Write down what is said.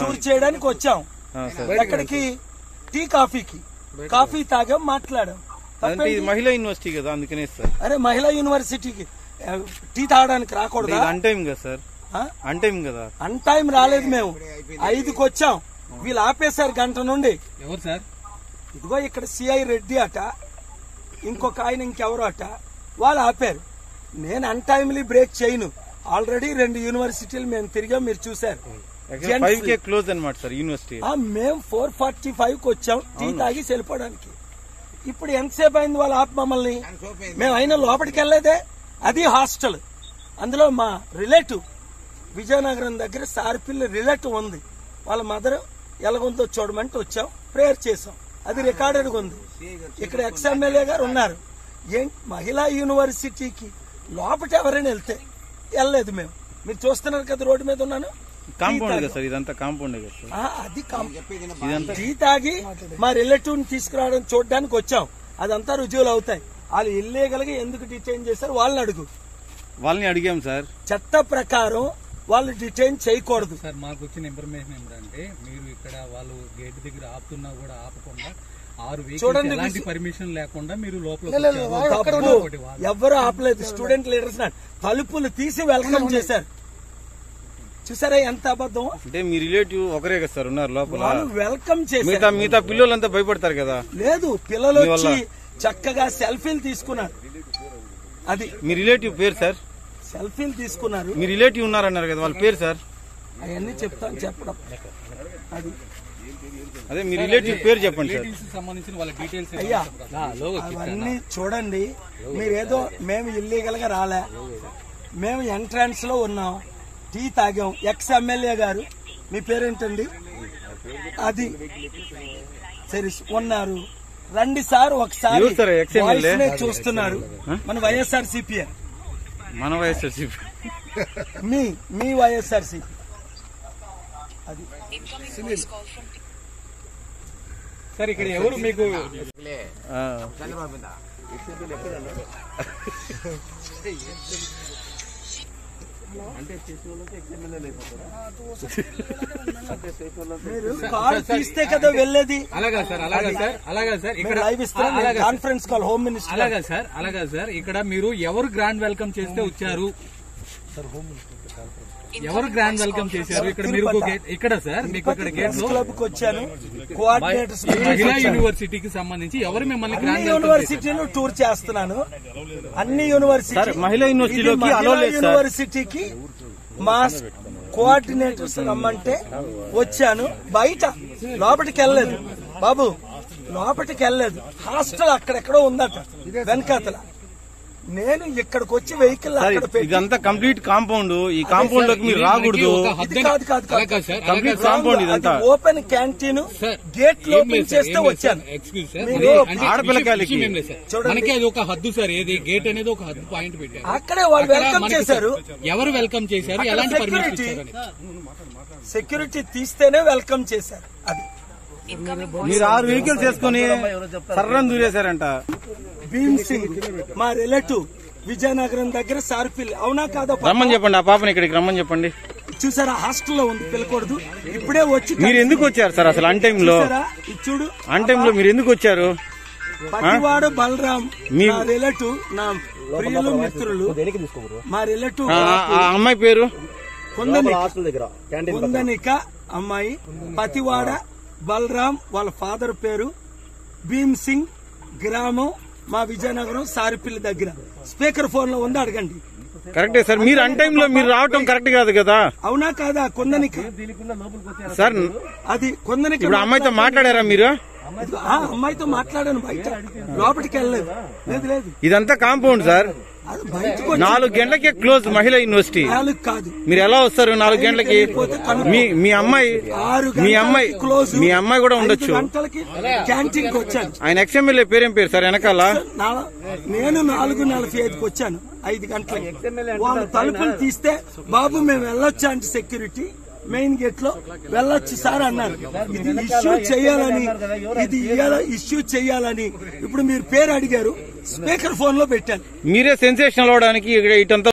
Tour చేయడానికి వచ్చాం. ఎక్కడికి? టీ కాఫీకి. కాఫీ తాగాం మాట్లాడాం. అంటే? మహిళా యూనివర్సిటీ కదా అందుకనే సార్. అరే మహిళా యూనివర్సిటీకి టీ తాగడానికి రాకూడదా? ఇది అన్ టైం కదా సార్. ఆ? అన్ టైం కదా. అన్ టైం రాలేదు మేము. ఐదుకి వచ్చాం. వీళ్ళు ఆపేశారు గంట నుండి. ఎవరు సార్? ఇదిగో ఇక్కడ సిఐ రెడ్డి అట ఇంకొక ఆయన ఇంకెవరు అట వాళ్ళు ఆపారు. నేను అన్ టైమ్లీ బ్రేక్ చేయను. ఆల్రెడీ రెండు యూనివర్సిటీలు మేము తిరిగాం మీరు చూసారు ఫైవ్ కే క్లోజ్ అనమాట సార్ యూనివర్సిటీ ఆ, మేము ఫోర్ ఫార్టీ ఫైవ్కి వచ్చాం. టీ తాగి వెళ్ళిపోవడానికి ఇప్పుడు ఎంతసేపు అయింది వాళ్ళ ఆప్ మమ్మల్ని? మేము అయినా లోపలికి వెళ్ళలేదే. అది హాస్టల్. అందులో మా రిలేటివ్ విజయనగరం దగ్గర సార్పిల్లి రిలేటివ్ ఉంది. వాళ్ళ మదర్ ఎలాగుందో చూడమంటే వచ్చాం. ప్రేయర్ చేసాం అది రికార్డెడ్ ఉంది. ఇక్కడ ఎక్స్ ఎమ్మెల్యే గారు ఉన్నారు. మహిళా యూనివర్సిటీకి లోపట ఎవరైనా వెళ్తే వెళ్ళలేదు మేము. మీరు చూస్తున్నారు కదా రోడ్డు మీద ఉన్నాను. కాంపౌండ్ కదా సార్? ఇదంతా కాంపౌండ్ కదా సార్? ఆ, అది కం- ఇదంతా టీ తాగి మా రిలేటివ్ని తీసుకురావడం చూడడానికి వచ్చాం. అదంతా రుజువులు అవుతాయి. వాళ్ళు ఇల్లీగల్గా ఎందుకు డిటైన్ చేశారు వాళ్ళని అడుగు. వాళ్ళని అడిగాం సార్. చట్ట ప్రకారం వాళ్ళు డిటైన్ చేయకూడదు. సార్ మాకు వచ్చిన ఇన్ఫర్మేషన్ ఏంటంటే మీరు ఇక్కడ వాళ్ళు గేట్ దగ్గర ఆపుతున్నా కూడా ఆపకుండా ఆరు చూడండి, ఎలాంటి పర్మిషన్ లేకుండా మీరు లోపల ఎవ్వరు ఆపలేదు. స్టూడెంట్ లీడర్స్ తలుపులు తీసి వెల్కమ్ చేశారు. చూసారా ఎంత అబద్ధం? అంటే మీ రిలేటివ్ ఒకరే కదా సార్ ఉన్నారు లోపల. వాళ్ళు వెల్కమ్ మిగతా చేశారు. మిగతా పిల్లలంతా భయపడతారు కదా. లేదు పిల్లలు మీ? వచ్చి చక్కగా సెల్ఫీలు తీసుకున్నారు. అది మీ రిలేటివ్ పేరు సార్? సెల్ఫీలు తీసుకున్నారు. మీ రిలేటివ్ ఉన్నారన్నారు కదా వాళ్ళ పేరు సార్? అవన్నీ చెప్తాను చెప్పడం. అది. అదే మీ రిలేటివ్ పేరు చెప్పండి సార్. డీటెయిల్స్ సంబంధించిన వాళ్ళ డీటెయిల్స్ అయ్యా అవన్నీ చూడండి. మీరేదో మేము ఇల్లీగల్గా రాలే. మేము ఎంట్రన్స్లో ఉన్నాం. టీ తాగాం. ఎక్స్ ఎమ్మెల్యే గారు మీ పేరేంటండి? అది. సరే ఉన్నారు. రండి సార్ ఒకసారి చూస్తున్నారు. మన వైఎస్ఆర్ సిపిఐ మన వైఎస్ఆర్సీపీ. మీ మీ వైఎస్ఆర్ సిపి అది సార్ ఇక్కడ ఎవరు మీకు? ఆ, మీరు కాల్ తీస్తే కదా వెళ్ళేది. అలాగా సార్ అలాగా సార్ అలాగా సార్ ఇక్కడ sir. Conference call home minister అలాగా సార్ అలాగా సార్ ఇక్కడ మీరు ఎవరు గ్రాండ్ వెల్కమ్ చేస్తే వచ్చారు? ఎవరు గ్రాండ్ వెల్కమ్ చేశారు? ఇక్కడ మీరు ఇక్కడ సార్ మీకు ఇక్కడ గేట్లో క్లబ్కి వచ్చాను. కోఆర్డినేటర్స్ మహిళా యూనివర్సిటీకి సంబంధించి ఎవరు మిమ్మల్ని అన్ని గ్రాండ్ యూనివర్సిటీలు టూర్ చేస్తున్నాను. అన్ని యూనివర్సిటీ సార్, మహిళా యూనివర్సిటీలోకి సార్. యూనివర్సిటీకి మా కోఆర్డినేటర్స్ రమ్మంటే వచ్చాను. బయట లోపలికి వెళ్ళలేదు. బాబు లోపలికి వెళ్ళలేదు. హాస్టల్ అక్కడెక్కడో ఉందట వెనకాతల. నేను ఇక్కడికి వచ్చి వెహికల్ సార్ అక్కడ పెట్టి ఇదంతా కంప్లీట్ కాంపౌండ్. ఈ కాంపౌండ్లోకి మీరు రాకూడదు. కాదు కాదు కంప్లీట్. కాంపౌండ్ ఇదంతా. Open canteen. గేట్ సార్, చేస్తే వచ్చాను. ఆడపిల్లకాయలకి. మనకి అది ఒక హద్దు సార్ ఏది గేట్ అనేది ఒక హద్దు పాయింట్ పెట్టారు. అక్కడే వాళ్ళు వెల్కమ్ చేశారు. ఎవరు వెల్కమ్ చేశారు ఎలాంటి సెక్యూరిటీ తీస్తేనే వెల్కమ్ చేశారు అది. మీరు ఆరు వెహికల్స్ వేసుకుని సర్రం దూరేశారంట. భీమ్ సింగ్ మా రిలేటివ్ విజయనగరం దగ్గర సార్పిల్లి అవునా కాదా? రమ్మని చెప్పండి ఆ పాపని ఇక్కడికి రమ్మని చెప్పండి. చూసారా హాస్టల్లో ఉంది పిల్లకూడదు ఇప్పుడే వచ్చి మీరు ఎందుకు వచ్చారు సార్ అసలు అన్ టైమ్లో చూసారా? ఇది చూడు. అన్ టైమ్లో మీరు ఎందుకు వచ్చారు? పతివాడ బలరాం మీ- నా రిలేటివ్ నా ప్రియులు మిత్రులు మా రిలేటివ్ అమ్మాయి పేరు? కొందనిక అమ్మాయి పతివాడ బలరాం వాళ్ళ ఫాదర్ పేరు భీమ్ సింగ్ గ్రామం మా విజయనగరం సారిపిల్లి దగ్గర. స్పీకర్ ఫోన్లో ఉంది అడగండి. కరెక్టే సార్ మీరు అన్ టైమ్లో మీరు రావటం కరెక్ట్ కాదు కదా? అవునా కాదా? కొందనిక. సార్ అది కొందనిక ఇప్పుడు అమ్మాయితో మాట్లాడారా మీరు? అమ్మాయితో మాట్లాడాను బయట. లోపలికి వెళ్ళలేదు. లేదు లేదు. ఇదంతా కాంపౌండ్ సార్. నాలుగు గంటలకే క్లోజ్ మహిళా యూనివర్సిటీ. నాలుగు కాదు. మీరు ఎలా వస్తారు నాలుగు గంటలకి? మీ మీ అమ్మాయి ఆరు మీ అమ్మాయి మీ అమ్మాయి కూడా ఉండొచ్చు. గంటలకి క్యాంటీన్కి వచ్చాను. ఆయన ఎక్స్ఎమ్మెల్యే పేరేం పేరు సార్ వెనకాల? నేను నాలుగు నలభై ఐదుకి వచ్చాను ఐదు గంటలకి. వాళ్ళు తలుపులు తీస్తే బాబు మేము వెళ్ళొచ్చా అంటే సెక్యూరిటీ మెయిన్ గేట్లో వెళ్ళొచ్చు సార్ అన్నారు. ఇది ఇష్యూ చేయాలని ఇది ఇష్యూ చేయాలని ఇప్పుడు మీరు పేరు అడిగారు. స్పీకర్ ఫోన్లో పెట్టాను. మీరే సెన్సేషన్ అవడానికి ఇక్కడ ఇటంతా